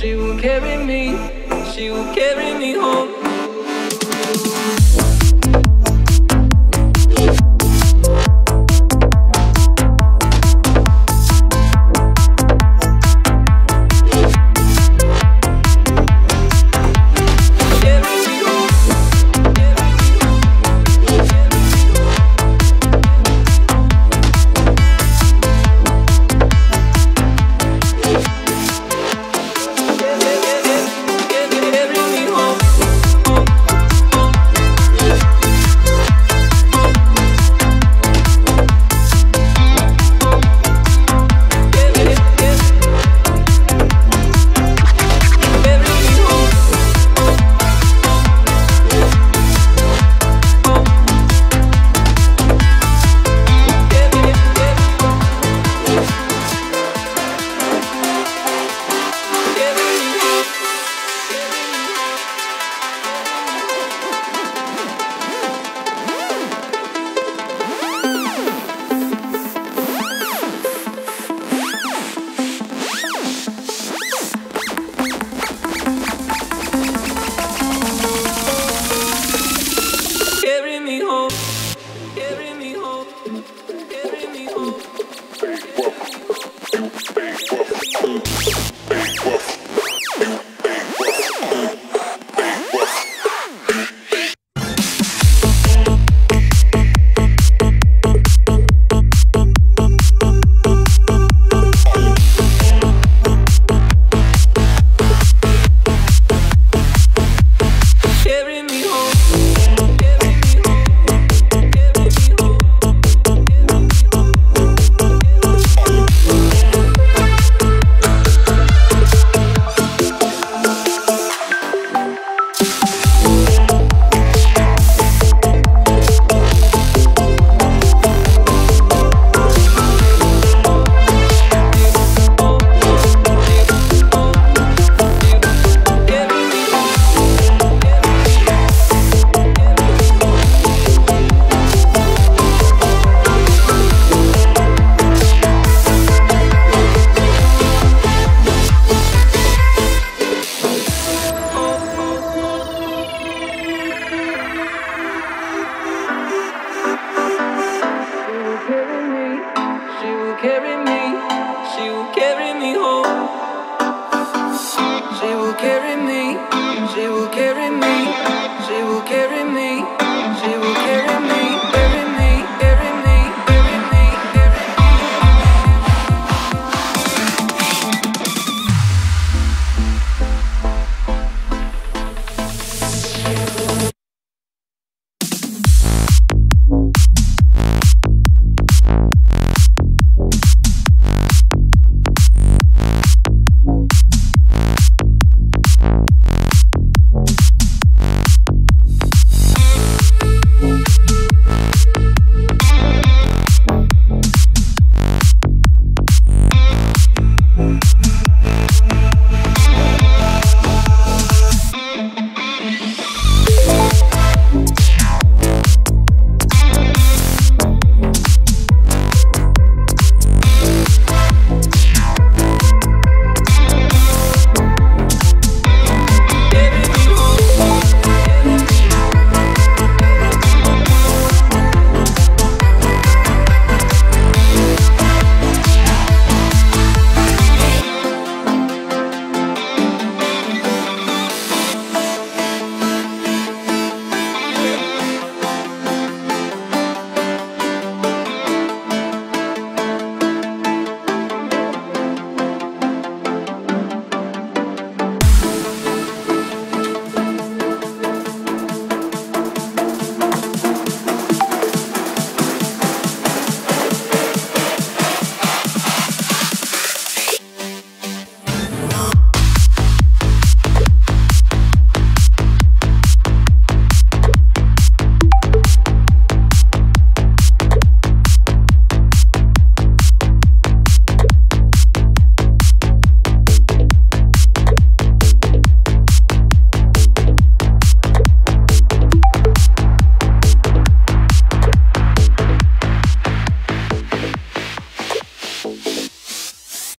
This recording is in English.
She will carry me, she will carry me home.